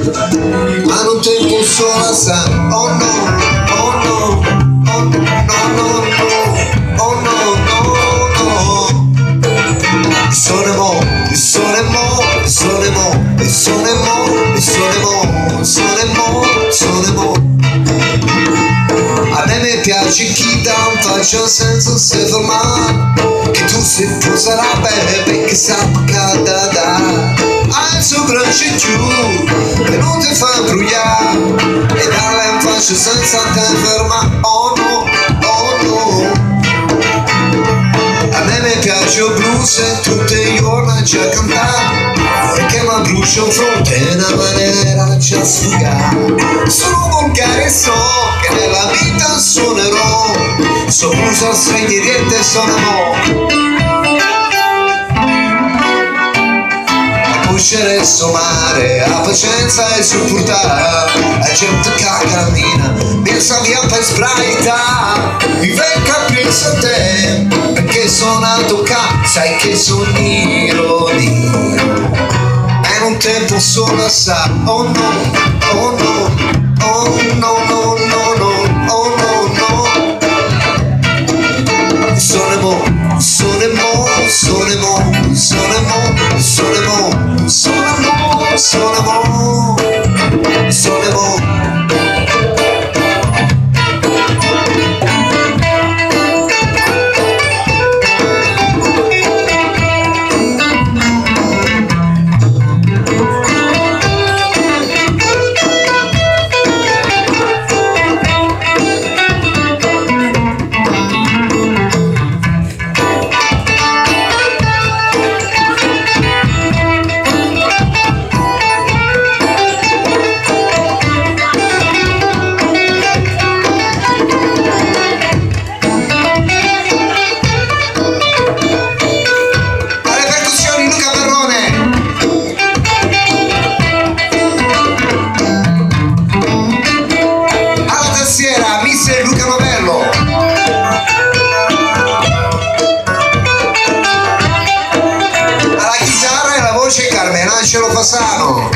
Ma non tempo solo sa, oh no, oh no, oh no, no, no, oh no, no, no. Sole mo, il sole mo, il sole mo, il sole mo, il sole mo, sole mo, sole mo. A me mi piace chi dà un faccia senza se fermare Che tu si poserà bene perché sa da da Ha il non ti fa imbrugliare E darle un faccia senza te fermare Oh no, oh no. A me mi piace il blues e tutti i giorni c'è a cantare. Perché mi brucia in fronte in una maniera già sfugare Sono volgare e so che nella vita suonerò. So usa stringhi e sono mo conoscere suo mare, a pazienza e supportare La gente che cammina, pensa via per sbraita Mi venga pensa a te, perché sono nato qua, sai che sono nero E non tempo solo sa, oh no, oh no, oh no, no, no, Angelo Fasano.